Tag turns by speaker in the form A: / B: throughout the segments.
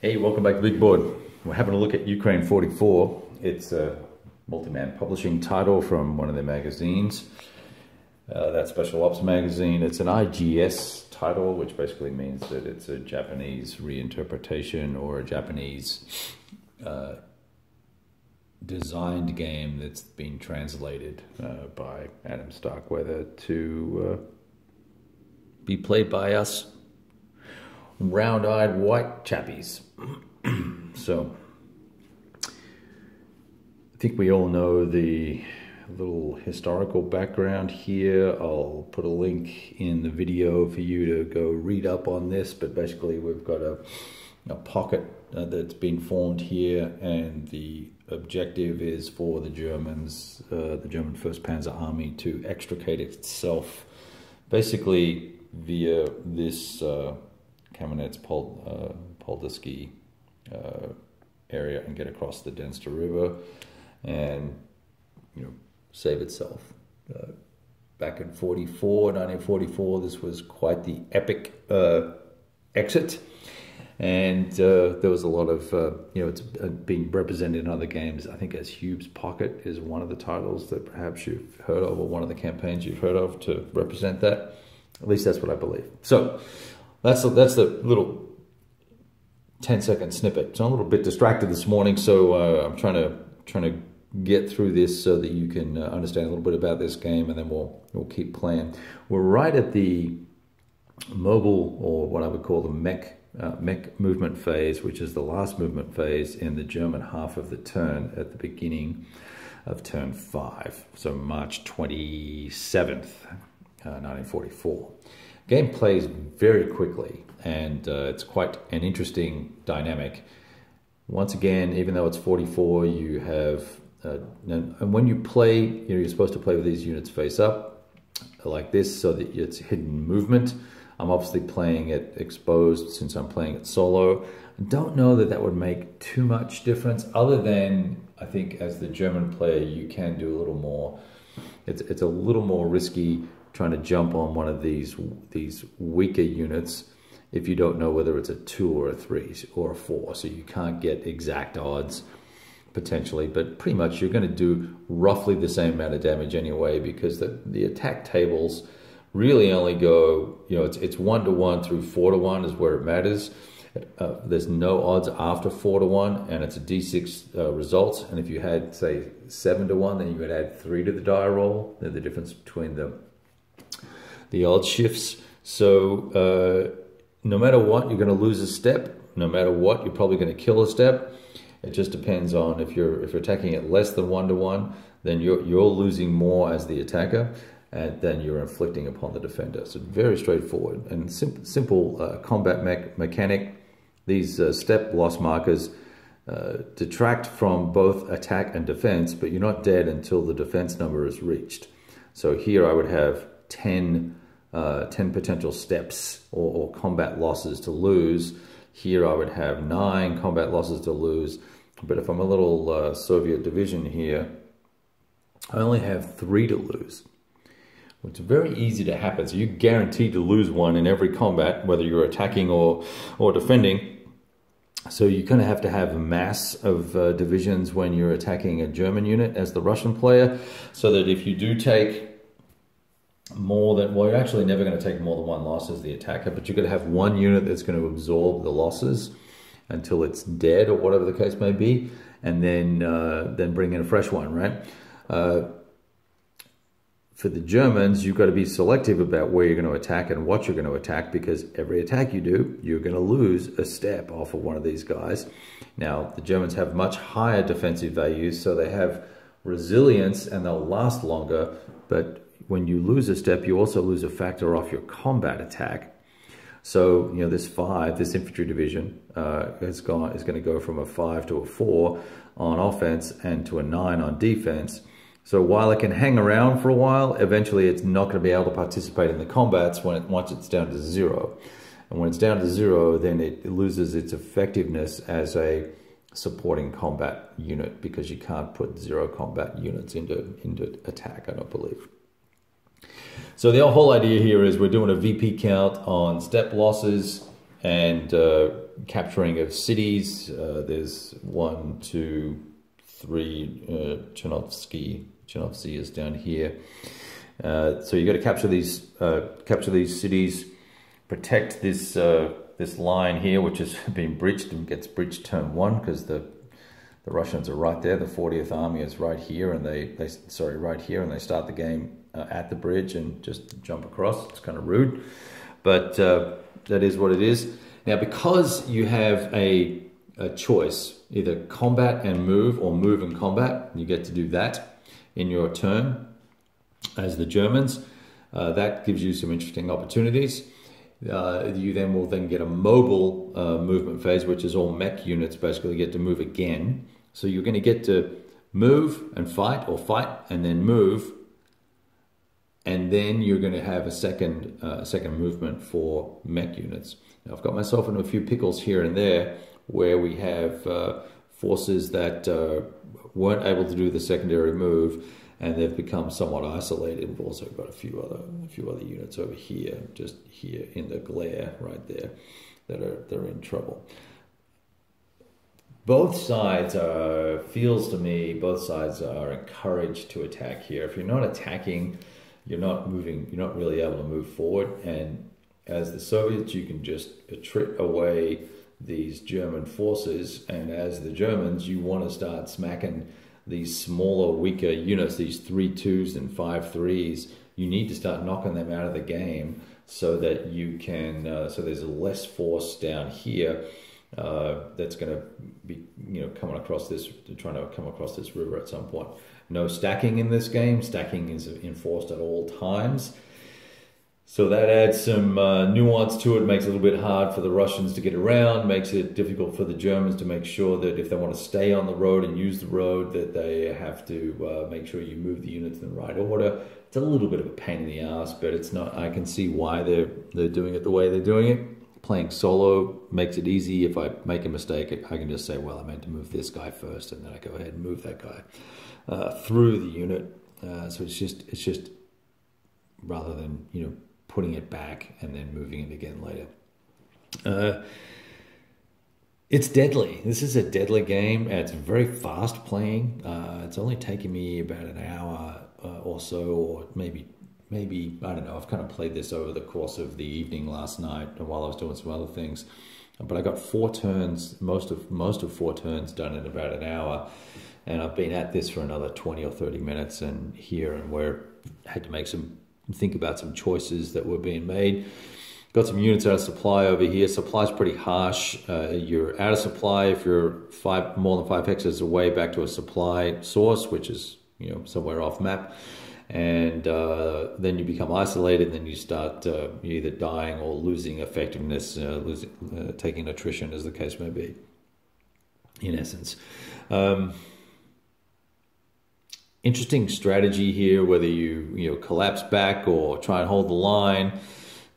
A: Hey, welcome back to Big Board. We're having a look at Ukraine 44. It's a multi-man publishing title from one of their magazines. Uh, that Special Ops magazine. It's an IGS title, which basically means that it's a Japanese reinterpretation or a Japanese uh, designed game that's been translated uh, by Adam Starkweather to uh, be played by us round-eyed white chappies. so I think we all know the little historical background here. I'll put a link in the video for you to go read up on this, but basically we've got a, a pocket uh, that's been formed here and the objective is for the Germans, uh, the German 1st Panzer Army to extricate itself basically via this uh, Kamenets Pol, uh, Poldesky uh, area and get across the Dniester River and, you know, save itself. Uh, back in 44, 1944, this was quite the epic uh, exit. And uh, there was a lot of, uh, you know, it's been represented in other games. I think as Hube's Pocket is one of the titles that perhaps you've heard of, or one of the campaigns you've heard of to represent that. At least that's what I believe. So that's the, that's the little 10 second snippet. So I'm a little bit distracted this morning, so uh, I'm trying to trying to get through this so that you can uh, understand a little bit about this game, and then we'll we'll keep playing. We're right at the mobile, or what I would call the mech uh, mech movement phase, which is the last movement phase in the German half of the turn at the beginning of turn five, so March 27th, 1944. Game plays very quickly, and uh, it's quite an interesting dynamic. Once again, even though it's 44, you have uh, and when you play, you know, you're supposed to play with these units face up like this so that it's hidden movement. I'm obviously playing it exposed since I'm playing it solo. I don't know that that would make too much difference other than I think as the German player, you can do a little more. It's, it's a little more risky trying to jump on one of these, these weaker units if you don't know whether it's a two or a three or a four. So you can't get exact odds potentially, but pretty much you're going to do roughly the same amount of damage anyway because the, the attack tables really only go, you know, it's, it's one to one through four to one is where it matters. Uh, there's no odds after four to one, and it's a d6 uh, results. And if you had, say, seven to one, then you would add three to the die roll. They're the difference between the the odds shifts. So uh, no matter what, you're going to lose a step. No matter what, you're probably going to kill a step. It just depends on if you're if you're attacking it less than one to one, then you're you're losing more as the attacker, and then you're inflicting upon the defender. So very straightforward and simple simple uh, combat me mechanic. These uh, step loss markers uh, detract from both attack and defense, but you're not dead until the defense number is reached. So here I would have 10, uh, 10 potential steps or, or combat losses to lose here I would have nine combat losses to lose. But if I'm a little uh, Soviet division here, I only have three to lose. Which is very easy to happen. So you're guaranteed to lose one in every combat, whether you're attacking or, or defending. So you kind of have to have a mass of uh, divisions when you're attacking a German unit as the Russian player, so that if you do take more than well, you're actually never going to take more than one loss as the attacker, but you're going to have one unit that's going to absorb the losses until it's dead or whatever the case may be, and then uh, then bring in a fresh one, right? Uh, for the Germans, you've got to be selective about where you're going to attack and what you're going to attack because every attack you do, you're going to lose a step off of one of these guys. Now, the Germans have much higher defensive values, so they have resilience and they'll last longer, but when you lose a step, you also lose a factor off your combat attack. So, you know, this five, this infantry division uh, has gone, is going to go from a five to a four on offense and to a nine on defense. So while it can hang around for a while, eventually it's not going to be able to participate in the combats when it, once it's down to zero. And when it's down to zero, then it loses its effectiveness as a supporting combat unit because you can't put zero combat units into, into attack, I don't believe. So the whole idea here is we're doing a VP count on step losses and uh, capturing of cities. Uh, there's one, two, three. Uh, Chernovsky, Chernovsky is down here. Uh, so you got to capture these, uh, capture these cities, protect this uh, this line here, which has been bridged and gets bridged turn one because the the Russians are right there. The 40th Army is right here, and they they sorry right here, and they start the game uh, at the bridge and just jump across. It's kind of rude, but uh, that is what it is. Now, because you have a a choice, either combat and move or move and combat, you get to do that in your turn as the Germans. Uh, that gives you some interesting opportunities. Uh, you then will then get a mobile uh, movement phase, which is all mech units basically get to move again. So you're going to get to move and fight, or fight and then move, and then you're going to have a second uh, second movement for mech units. Now, I've got myself into a few pickles here and there where we have uh, forces that uh, weren't able to do the secondary move and they've become somewhat isolated. We've also got a few other a few other units over here, just here in the glare right there, that are they're in trouble. Both sides are feels to me both sides are encouraged to attack here. If you're not attacking, you're not moving. You're not really able to move forward. And as the Soviets, you can just attrit away these German forces, and as the Germans, you want to start smacking these smaller, weaker units, these three twos and five threes, you need to start knocking them out of the game so that you can, uh, so there's less force down here uh, that's going to be, you know, coming across this, trying to come across this river at some point. No stacking in this game. Stacking is enforced at all times. So that adds some uh, nuance to it, makes it a little bit hard for the Russians to get around, makes it difficult for the Germans to make sure that if they want to stay on the road and use the road, that they have to uh, make sure you move the units in the right order. It's a little bit of a pain in the ass, but it's not. I can see why they're they're doing it the way they're doing it. Playing solo makes it easy. If I make a mistake, I can just say, "Well, I meant to move this guy first, and then I go ahead and move that guy uh, through the unit." Uh, so it's just it's just rather than you know putting it back and then moving it again later. Uh, it's deadly. This is a deadly game. It's very fast playing. Uh, it's only taken me about an hour uh, or so, or maybe, maybe I don't know. I've kind of played this over the course of the evening last night while I was doing some other things. But I got four turns, most of most of four turns done in about an hour, and I've been at this for another twenty or thirty minutes, and here and where had to make some think about some choices that were being made. Got some units out of supply over here. Supply's pretty harsh. Uh, you're out of supply if you're five more than five hexes away back to a supply source, which is you know somewhere off map, and uh, then you become isolated. Then you start uh, either dying or losing effectiveness, uh, losing, uh, taking attrition, as the case may be. In essence. Um, interesting strategy here, whether you you know collapse back or try and hold the line.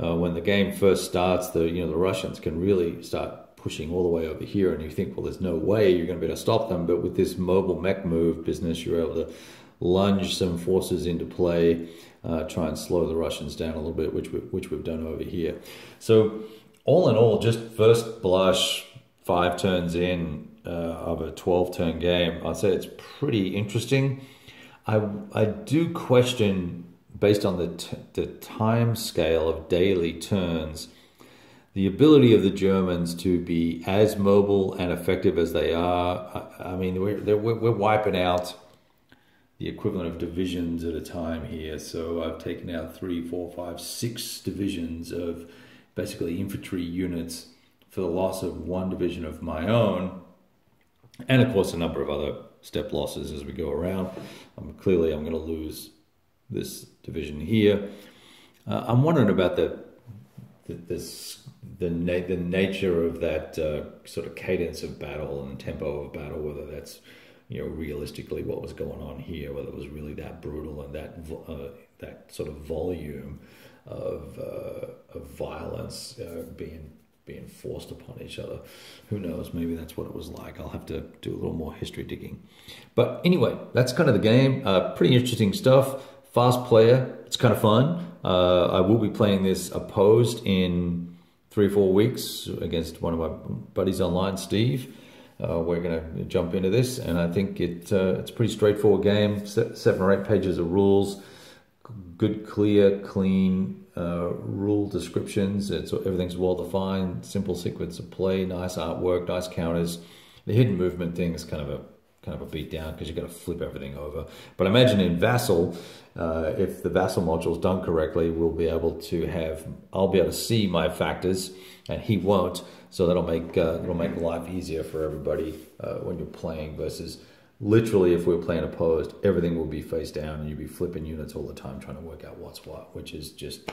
A: Uh, when the game first starts, the you know the Russians can really start pushing all the way over here, and you think, well, there's no way you're going to be able to stop them. But with this mobile mech move business, you're able to lunge some forces into play, uh, try and slow the Russians down a little bit, which we, which we've done over here. So all in all, just first blush, five turns in uh, of a 12 turn game, I'd say it's pretty interesting. I, I do question, based on the, t- the time scale of daily turns, the ability of the Germans to be as mobile and effective as they are. I, I mean, we're, we're, we're wiping out the equivalent of divisions at a time here. So I've taken out three, four, five, six divisions of basically infantry units for the loss of one division of my own, and of course a number of other step losses as we go around. Um, clearly, I'm going to lose this division here. Uh, I'm wondering about the, the the na- the nature of that uh, sort of cadence of battle and tempo of battle, whether that's you know realistically what was going on here, whether it was really that brutal and that uh, that sort of volume of uh, of violence uh, being being forced upon each other. Who knows? Maybe that's what it was like. I'll have to do a little more history digging. But anyway, that's kind of the game. Uh, pretty interesting stuff. Fast player. It's kind of fun. Uh, I will be playing this opposed in three or four weeks against one of my buddies online, Steve. Uh, we're going to jump into this, and I think it uh, it's a pretty straightforward game. Seven or eight pages of rules, good, clear, clean uh, rule descriptions. It's everything's well defined, simple sequence of play, nice artwork, nice counters. The hidden movement thing is kind of a kind of a beat down because you've got to flip everything over. But imagine in Vassal, uh, if the Vassal module is done correctly, we'll be able to have, I'll be able to see my factors and he won't. So that'll make, uh, it'll make life easier for everybody uh, when you're playing versus literally if we're playing opposed, everything will be face down and you'll be flipping units all the time trying to work out what's what, which is just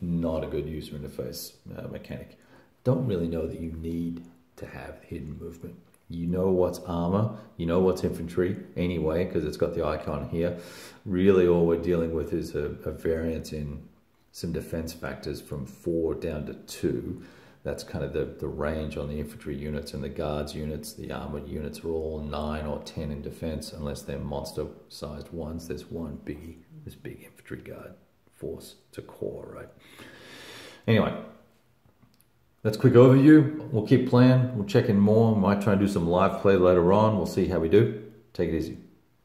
A: not a good user interface uh, mechanic. Don't really know that you need to have hidden movement. You know what's armor, you know what's infantry anyway, because it's got the icon here. Really, all we're dealing with is a, a variance in some defense factors from four down to two. That's kind of the, the range on the infantry units and the guards units. The armored units are all nine or ten in defense, unless they're monster sized ones. There's one big, this big infantry guard force to core, right? Anyway, that's quick overview. We'll keep playing. We'll check in more. Might try and do some live play later on. We'll see how we do. Take it easy.